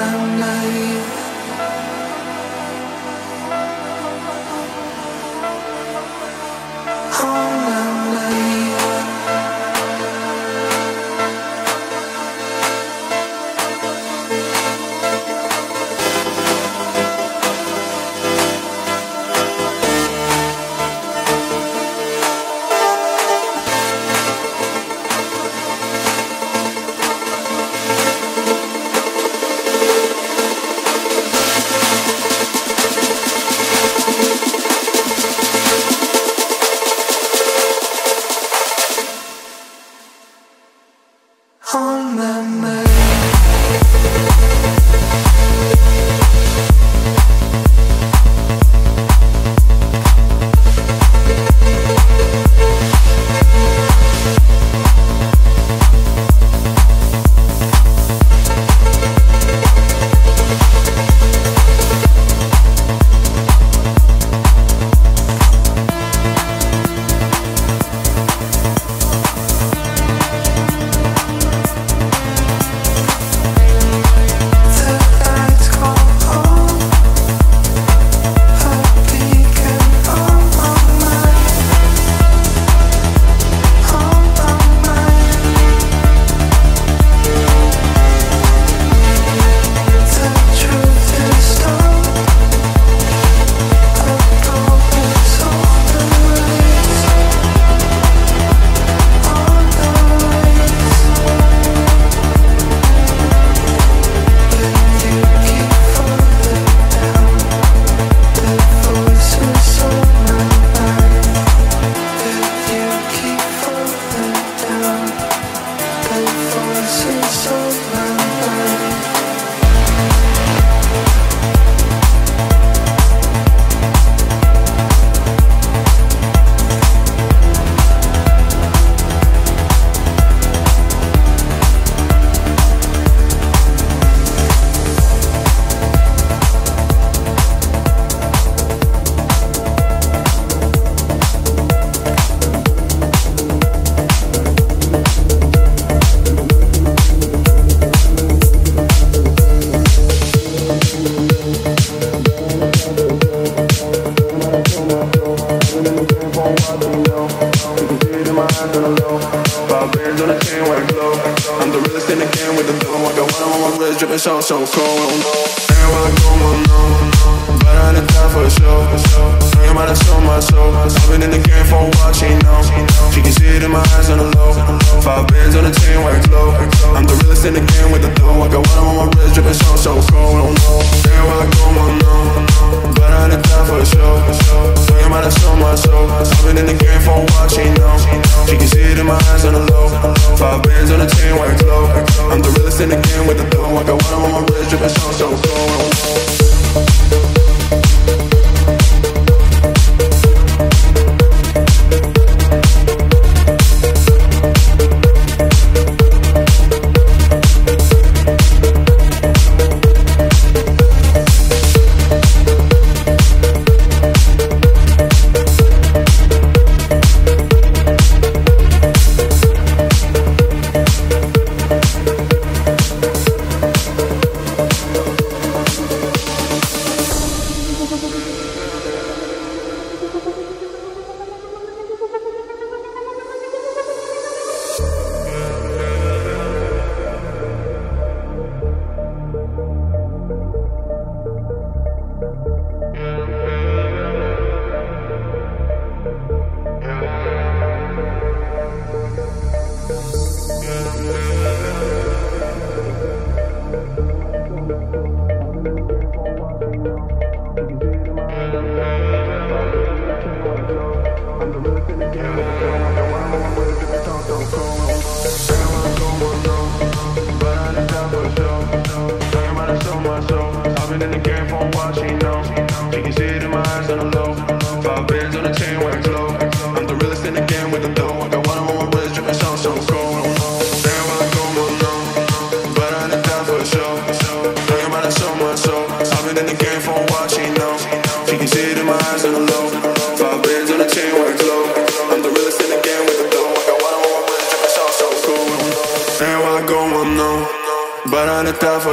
my mind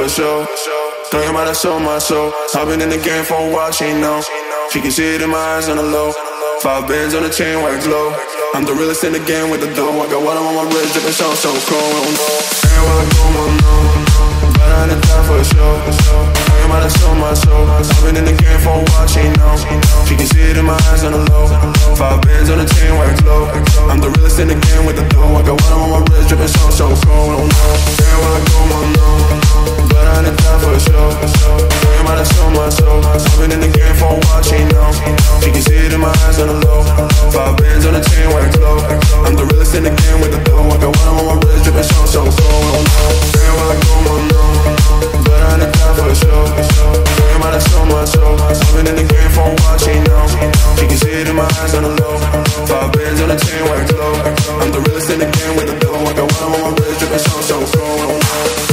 so much so I've been in the game for a while, she know. She can see it in my eyes on the low. Five bands on the chain, wax low I'm the realest in the game with the dough. I got water on my wrist, dripping so, so cold. Everywhere I go, I know. But I done die for sure Talking about it in my eyes on the low. Five bands on the chain, white glow. I'm the realest in the game with the dough. I got water on my wrist, dripping so for a show. I've been in the game for watching. No, she can see it in my eyes on the low. Five bands on a ten, wax low. I'm the realest in the game with the dough. I got one on my wrist, dripping so so where I go? For a show. So so. I've been in the game for she can see it in my eyes on the low. Five bands on. I'm the realest in the game with the one on my dripping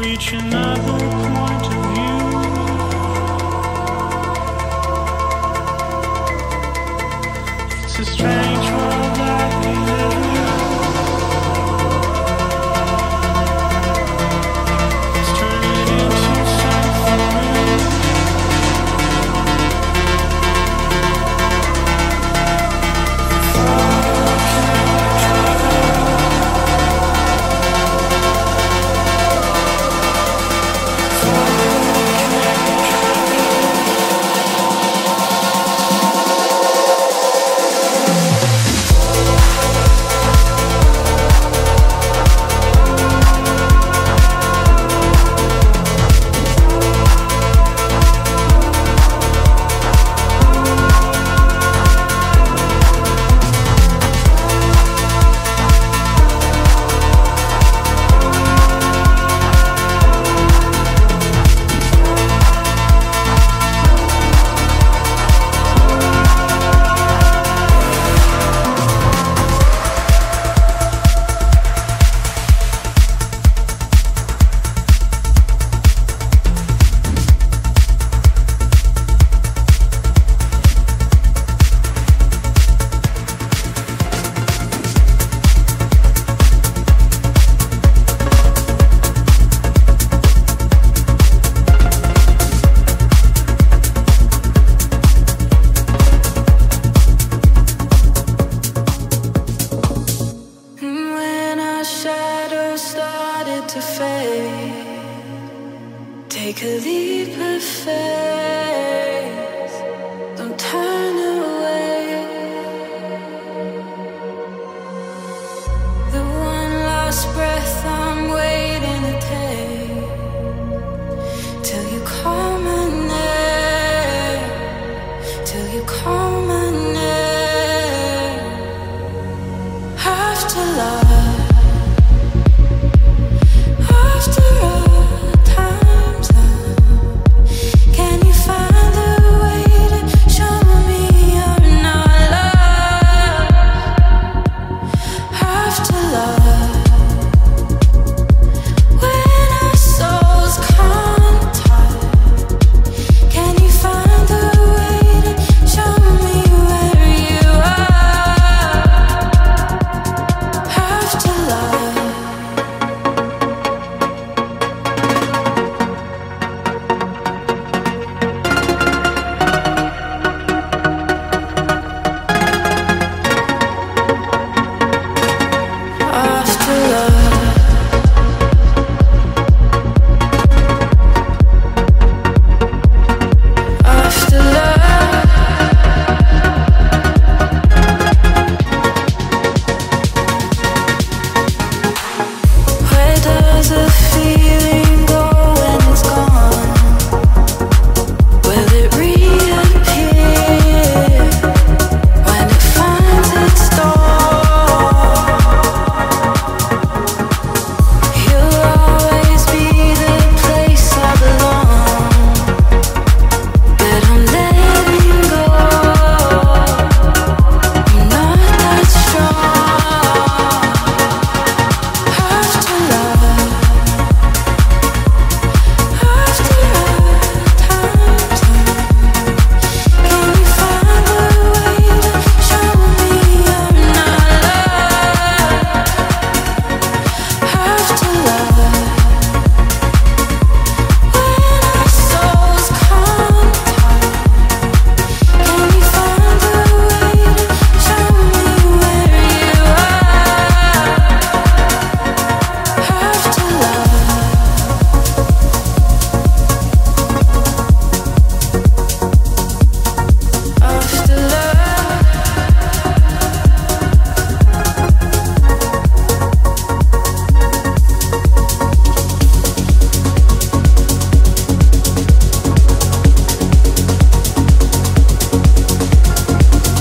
reach another point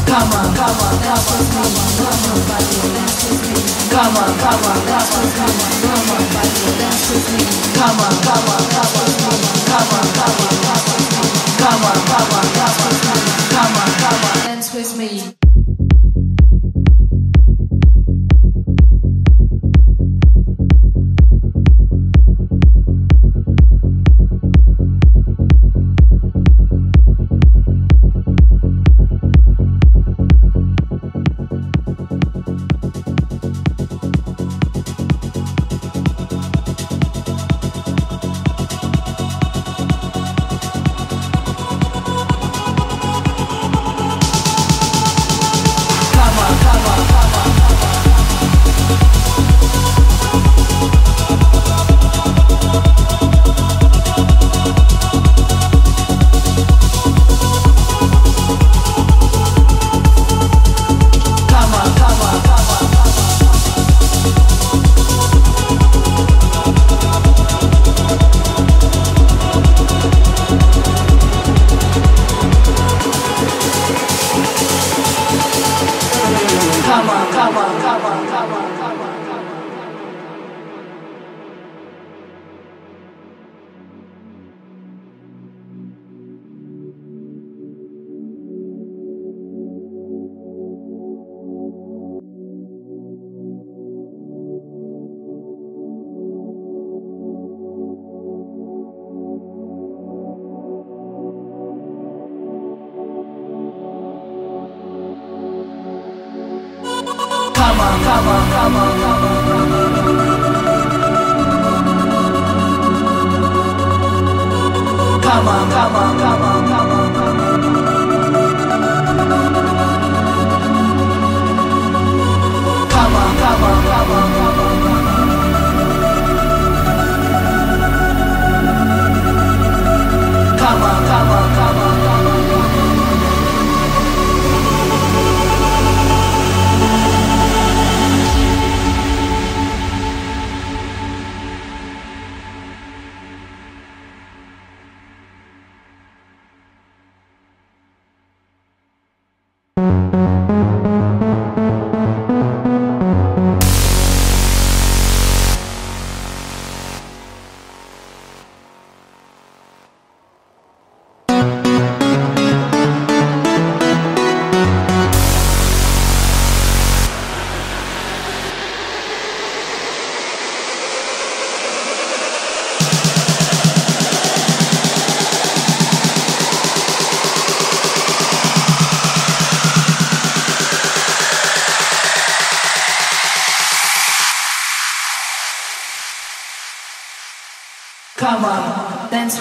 Come on, come on, dance with me. Love nobody, that's what's me. Come on, come on, dance with me. Love nobody, that's what's me. Come on, come on, dance with me. Come on, come on, dance with me. Come on, come on, that's what's me. Come on, come on, dance with me.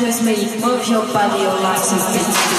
dance with me, move your body, your life is beat.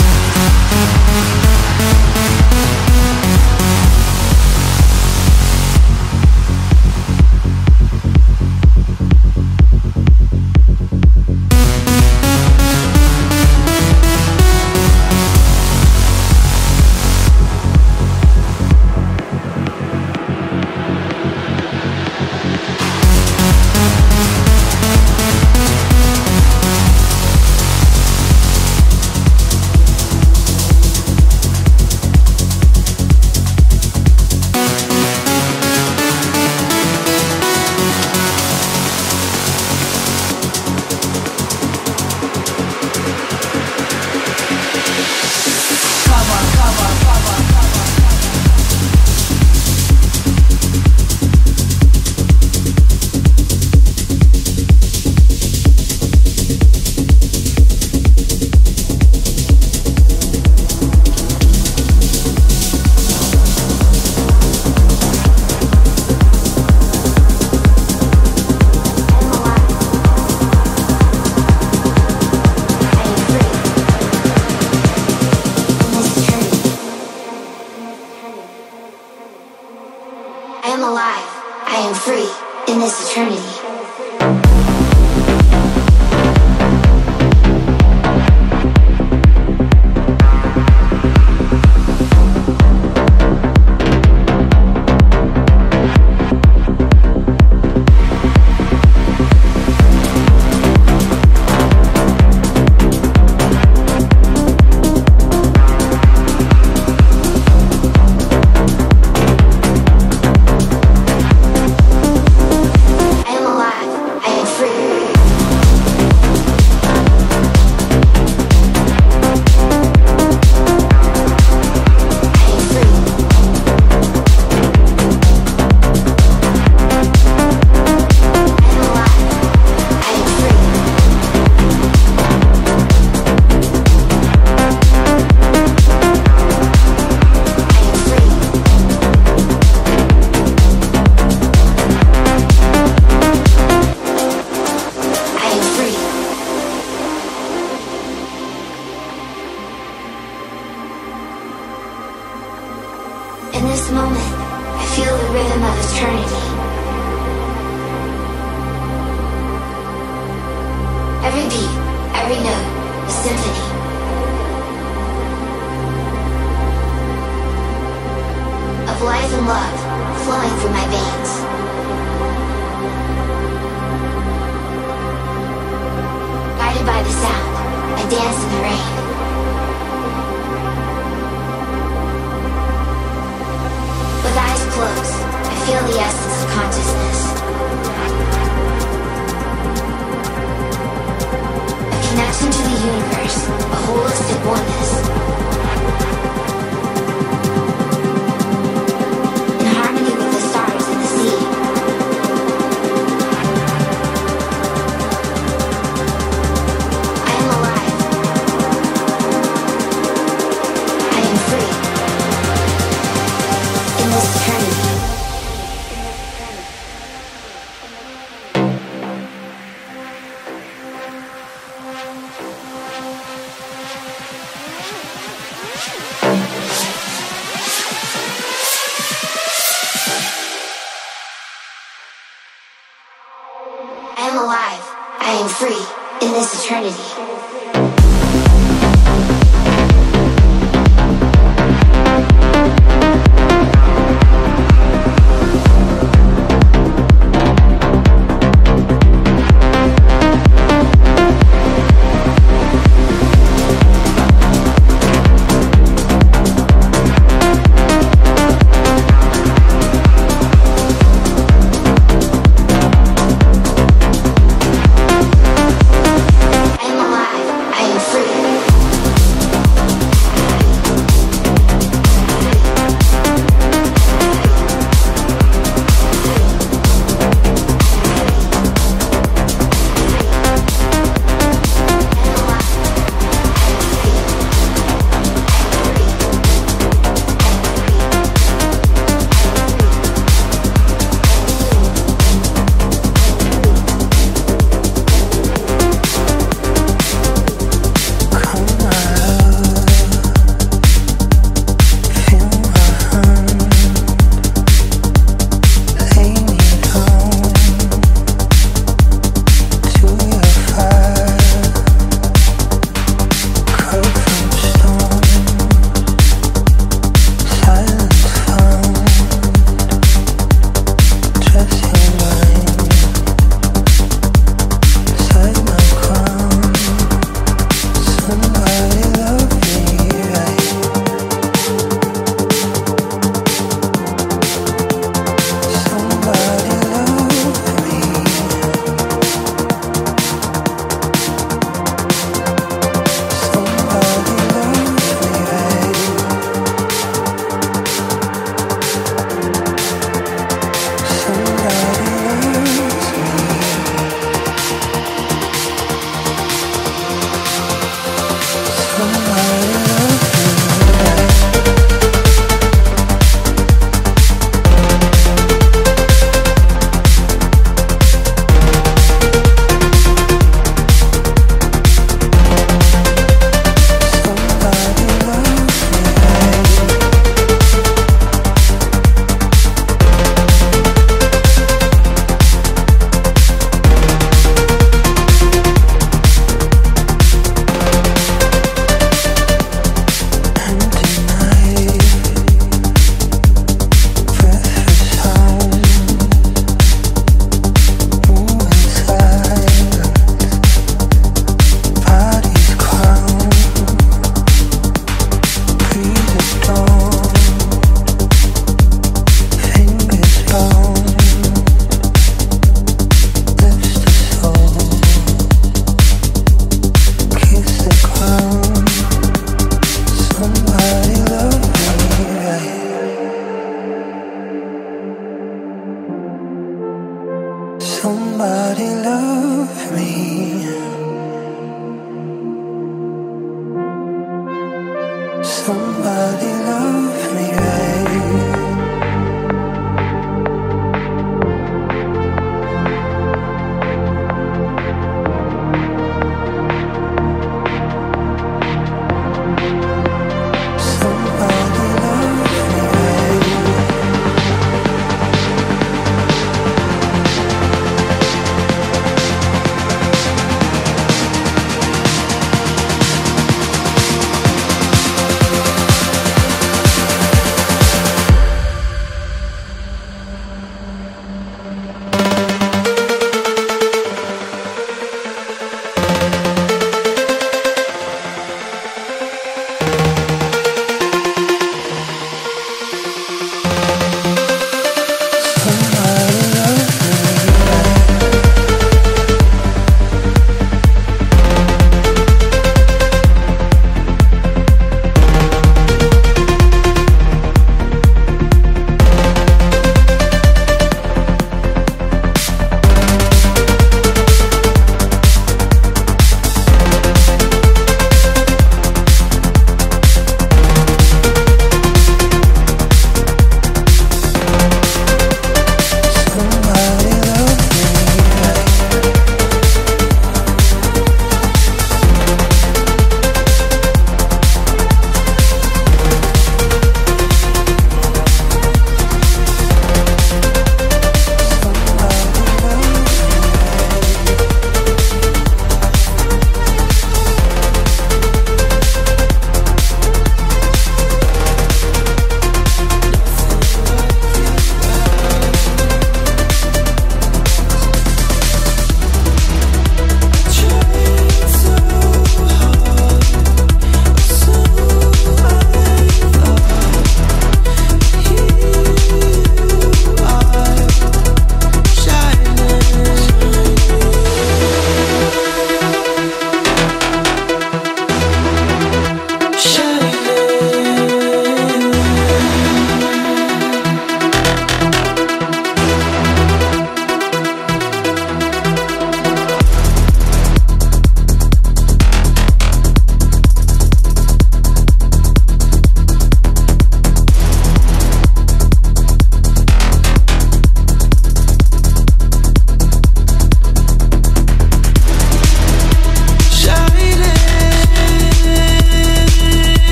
Free. In this eternity.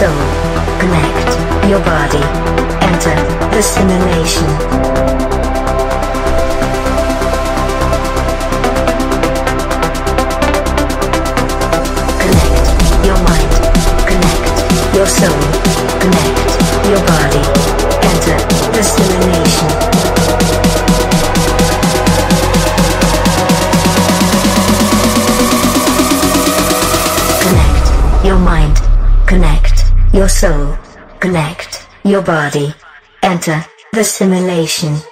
Your body. Enter the simulation.